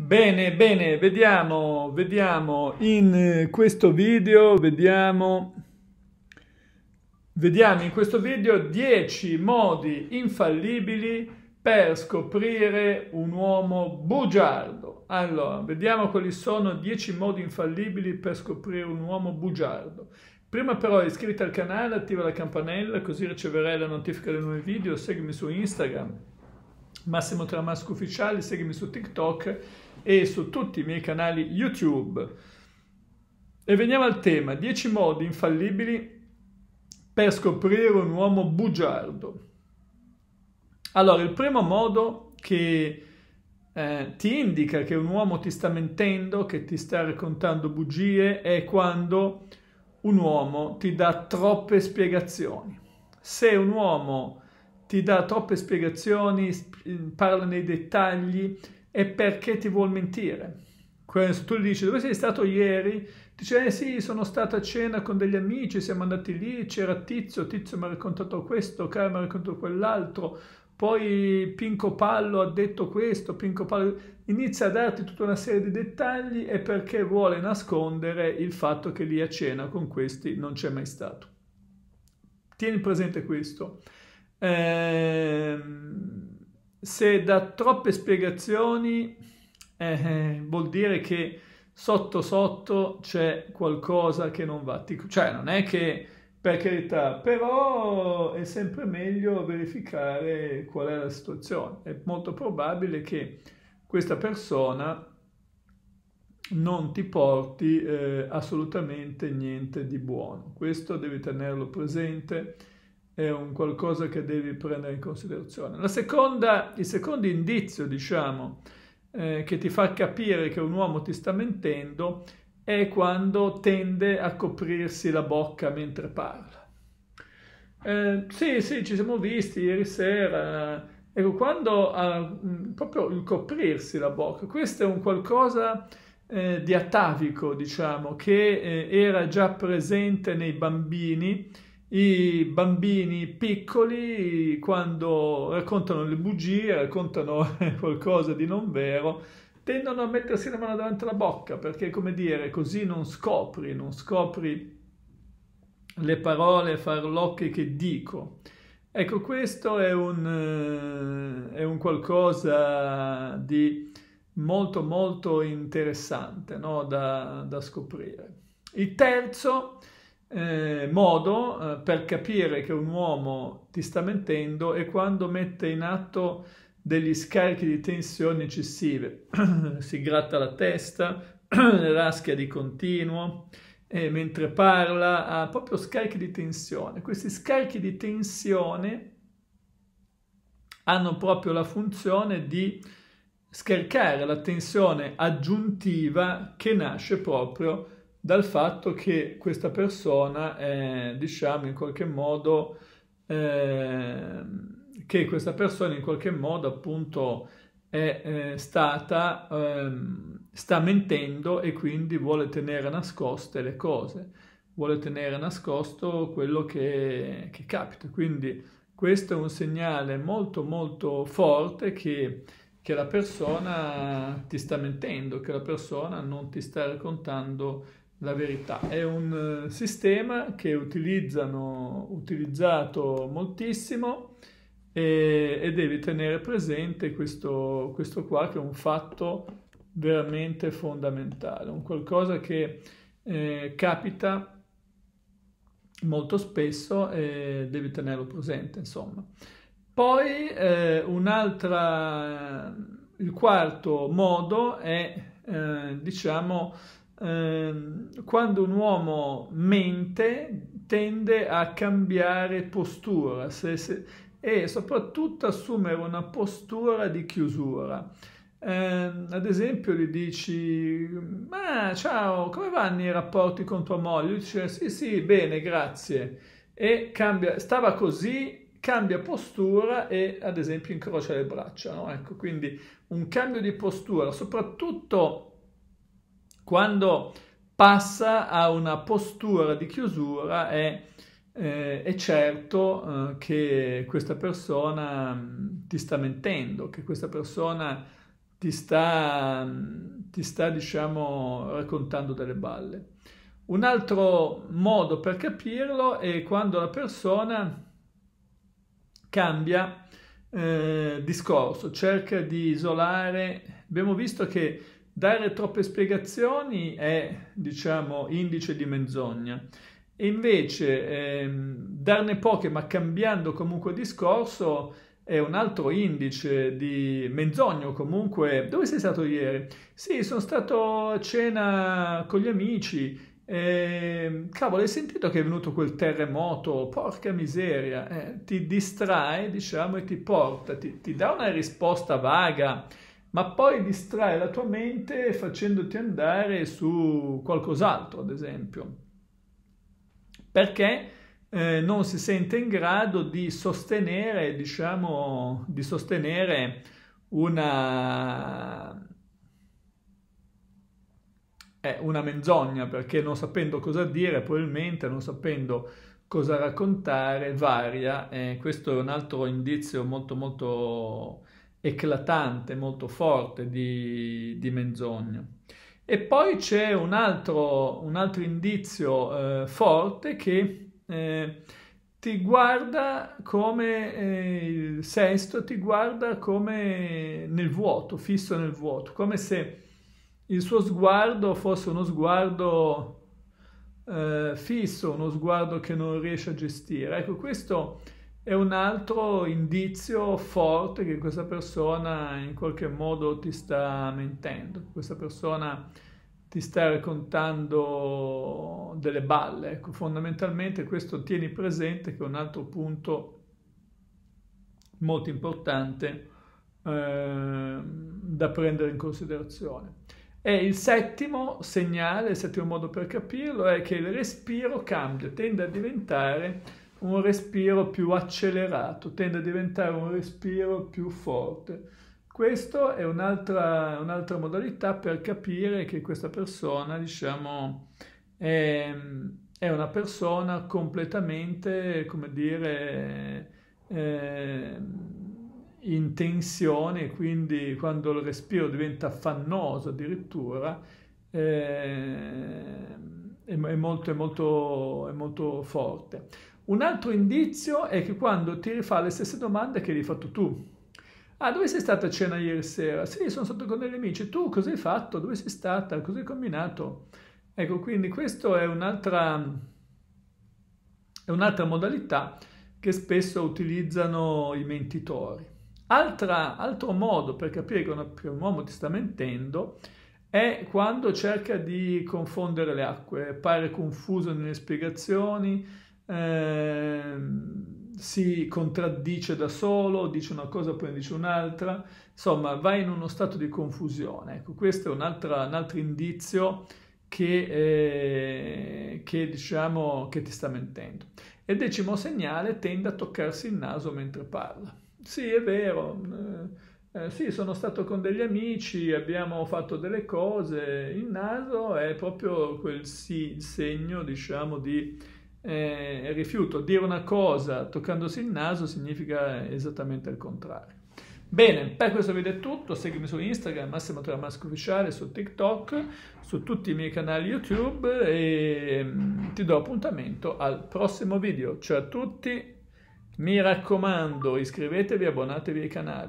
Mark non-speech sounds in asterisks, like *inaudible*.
Bene, bene, vediamo, vediamo in eh, questo video, vediamo, vediamo in questo video 10 modi infallibili per scoprire un uomo bugiardo. Allora, vediamo quali sono 10 modi infallibili per scoprire un uomo bugiardo. Prima però iscriviti al canale, attiva la campanella così riceverai la notifica dei nuovi video, seguimi su Instagram, Massimo Tramasco Ufficiale, seguimi su TikTok e su tutti i miei canali YouTube. E veniamo al tema, 10 modi infallibili per scoprire un uomo bugiardo. Allora, il primo modo che eh, ti indica che un uomo ti sta mentendo, che ti sta raccontando bugie, è quando un uomo ti dà troppe spiegazioni. Se un uomo ti dà troppe spiegazioni, parla nei dettagli, è perché ti vuol mentire. Se tu gli dici dove sei stato ieri, dice eh sì, sono stato a cena con degli amici, siamo andati lì, c'era Tizio, Tizio mi ha raccontato questo, Cara mi ha raccontato quell'altro, poi Pinco Pallo ha detto questo, Pinco Pallo inizia a darti tutta una serie di dettagli e perché vuole nascondere il fatto che lì a cena con questi non c'è mai stato. Tieni presente questo. Ehm se da troppe spiegazioni eh, vuol dire che sotto sotto c'è qualcosa che non va. Cioè non è che per carità, però è sempre meglio verificare qual è la situazione. È molto probabile che questa persona non ti porti eh, assolutamente niente di buono. Questo devi tenerlo presente è un qualcosa che devi prendere in considerazione. La seconda, il secondo indizio, diciamo, eh, che ti fa capire che un uomo ti sta mentendo è quando tende a coprirsi la bocca mentre parla. Eh, sì, sì, ci siamo visti ieri sera. Ecco, quando ha proprio il coprirsi la bocca, questo è un qualcosa eh, di atavico, diciamo, che eh, era già presente nei bambini i bambini piccoli quando raccontano le bugie, raccontano *laughs* qualcosa di non vero, tendono a mettersi la mano davanti alla bocca perché, come dire, così non scopri, non scopri le parole farlocche che dico. Ecco, questo è un, è un qualcosa di molto molto interessante no? da, da scoprire. Il terzo eh, modo eh, per capire che un uomo ti sta mentendo è quando mette in atto degli scarichi di tensione eccessive. *clears throat* si gratta la testa, *clears throat* raschia di continuo, e mentre parla ha proprio scarichi di tensione. Questi scarichi di tensione hanno proprio la funzione di scaricare la tensione aggiuntiva che nasce proprio dal fatto che questa persona è, diciamo, in qualche modo, eh, che questa persona in qualche modo appunto è eh, stata, eh, sta mentendo e quindi vuole tenere nascoste le cose, vuole tenere nascosto quello che, che capita. Quindi questo è un segnale molto molto forte che, che la persona ti sta mentendo, che la persona non ti sta raccontando la verità. È un eh, sistema che utilizzano, utilizzato moltissimo e, e devi tenere presente questo, questo qua che è un fatto veramente fondamentale, un qualcosa che eh, capita molto spesso e devi tenerlo presente, insomma. Poi eh, un'altra, il quarto modo è, eh, diciamo, Ehm, quando un uomo mente tende a cambiare postura se, se, e soprattutto assumere una postura di chiusura. Eh, ad esempio gli dici, ma ciao, come vanno i rapporti con tua moglie? Lui dice, sì, sì, bene, grazie. E cambia, stava così, cambia postura e ad esempio incrocia le braccia. No? Ecco, quindi un cambio di postura, soprattutto quando passa a una postura di chiusura è, eh, è certo eh, che questa persona mm, ti sta mentendo, che questa persona ti sta, ti sta, diciamo, raccontando delle balle. Un altro modo per capirlo è quando la persona cambia eh, discorso, cerca di isolare. Abbiamo visto che dare troppe spiegazioni è, diciamo, indice di menzogna. E invece ehm, darne poche ma cambiando comunque discorso è un altro indice di menzogno comunque. Dove sei stato ieri? Sì, sono stato a cena con gli amici. E, cavolo, hai sentito che è venuto quel terremoto? Porca miseria, eh, ti distrae, diciamo, e ti porta, ti, ti dà una risposta vaga, ma poi distrae la tua mente facendoti andare su qualcos'altro, ad esempio. Perché? eh, non si sente in grado di sostenere, diciamo, di sostenere una, eh, una menzogna, perché non sapendo cosa dire, probabilmente non sapendo cosa raccontare, varia. Eh, questo è un altro indizio molto molto eclatante, molto forte di, di menzogna. E poi c'è un altro, un altro indizio eh, forte che eh, ti guarda come eh, il sesto, ti guarda come nel vuoto, fisso nel vuoto, come se il suo sguardo fosse uno sguardo eh, fisso, uno sguardo che non riesce a gestire. Ecco, questo è un altro indizio forte che questa persona in qualche modo ti sta mentendo, questa persona ti sta raccontando delle balle. Ecco, fondamentalmente questo tieni presente che è un altro punto molto importante eh, da prendere in considerazione. E il settimo segnale, il settimo modo per capirlo è che il respiro cambia, tende a diventare un respiro più accelerato, tende a diventare un respiro più forte. Questa è un'altra, un'altra modalità per capire che questa persona, diciamo, è, è una persona completamente, come dire, eh, in tensione, quindi quando il respiro diventa affannoso addirittura, eh, è, molto, è, molto, è molto forte. Un altro indizio è che quando ti rifà le stesse domande che hai fatto tu, Ah, dove sei stata a cena ieri sera? Sì, sono stato con degli amici. Tu cosa hai fatto? Dove sei stata? Cosa hai combinato? Ecco, quindi questa è un'altra, è un'altra modalità che spesso utilizzano i mentitori. Altra, altro modo per capire che un uomo ti sta mentendo è quando cerca di confondere le acque, pare confuso nelle spiegazioni, ehm, si contraddice da solo, dice una cosa poi ne dice un'altra, insomma va in uno stato di confusione. Ecco, questo è un altro, un altro indizio che, eh, che, diciamo, che ti sta mentendo. E il decimo segnale tende a toccarsi il naso mentre parla. Sì, è vero, eh, eh, sì, sono stato con degli amici, abbiamo fatto delle cose, il naso è proprio quel sì, segno, diciamo, di eh, rifiuto. Dire una cosa toccandosi il naso significa esattamente il contrario. Bene, per questo video è tutto, seguimi su Instagram, Massimo Tramasco Ufficiale, su TikTok, su tutti i miei canali YouTube e mm, ti do appuntamento al prossimo video. Ciao a tutti, mi raccomando iscrivetevi e abbonatevi ai canali.